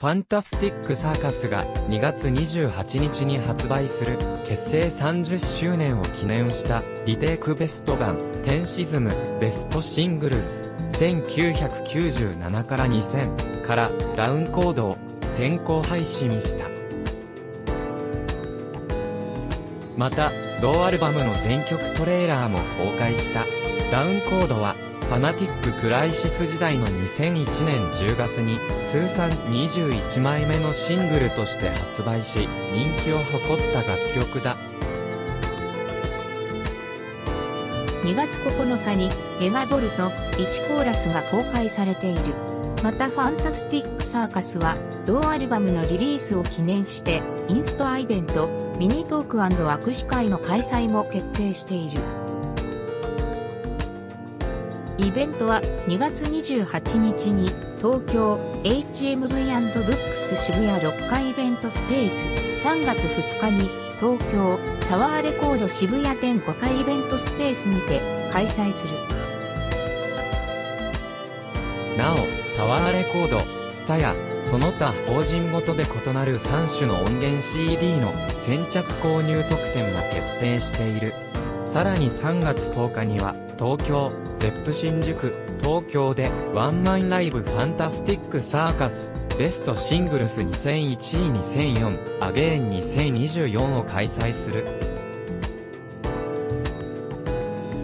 ファンタスティックサーカスが2月28日に発売する結成30周年を記念したリテイクベスト盤 TENSEISM BEST SINGLES 1997から2000からダウンコードを先行配信した。また、同アルバムの全曲トレーラーも公開した。ダウンコードはFANATIC CRISIS 時代の2001年10月に通算21枚目のシングルとして発売し人気を誇った楽曲だ2月9日にメガボルト1コーラスが公開されているまたファンタスティックサーカスは同アルバムのリリースを記念してインストアイベントミニトーク握手会の開催も決定している。イベントは2月28日に東京 HMV&BOOKS 渋谷6階イベントスペース3月2日に東京タワーレコード渋谷店5階イベントスペースにて開催する。なお、タワーレコード、ツタヤ、その他法人ごとで異なる3種の音源 CD の先着購入特典も決定している。さらに3月10日には、東京、 Zepp 新宿、東京でワンマンライブファンタスティックサーカス、ベストシングルス2001位2004、アゲーン2024を開催する。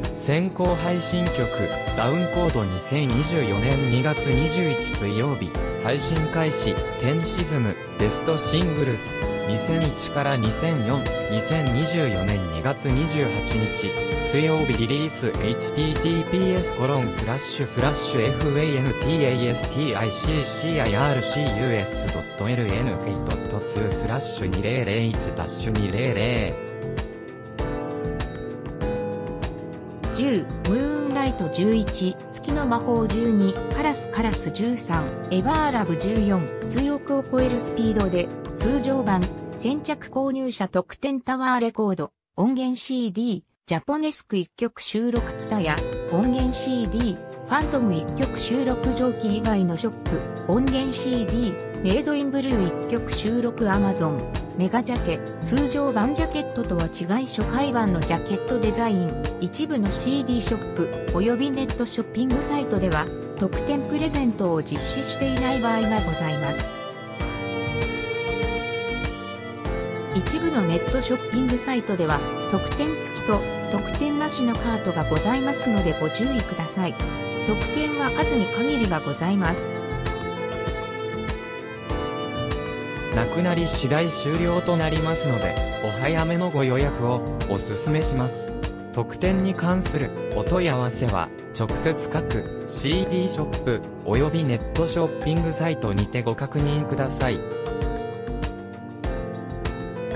先行配信曲、ダウンコード2024年2月21水曜日、配信開始、 TENSEISM、BEST SINGLES、2001から2004、2024年2月28日、水曜日リリース https コロンスラッシュスラッシュ fantasticircus.lnk.2 スラッシュ2001ダッシュ200 10ムーンライト11月の魔法12カラスカラス13エバーラブ14通億を超えるスピードで通常版、先着購入者特典タワーレコード、音源 CD、ジャポネスク一曲収録ツタや、音源 CD、ファントム一曲収録蒸気以外のショップ、音源 CD、メイドインブルー一曲収録アマゾン、メガジャケ、通常版ジャケットとは違い初回版のジャケットデザイン、一部の CD ショップ、及びネットショッピングサイトでは、特典プレゼントを実施していない場合がございます。一部のネットショッピングサイトでは、特典付きと特典なしのカートがございますのでご注意ください。特典は数に限りがございます。なくなり次第終了となりますので、お早めのご予約をお勧めします。特典に関するお問い合わせは、直接各 CD ショップ及びネットショッピングサイトにてご確認ください。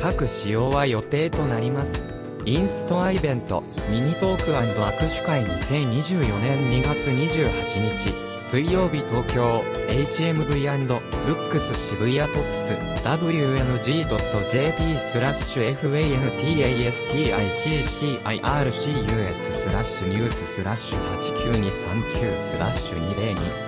各使用は予定となります。インストアイベント、ミニトーク握手会2024年2月28日、水曜日東京、HMV&LOOKS 渋谷トップス、wng.jp スラッシュ FANTASTICCIRCUS スラッシュニューススラッシュ89239スラッシュ202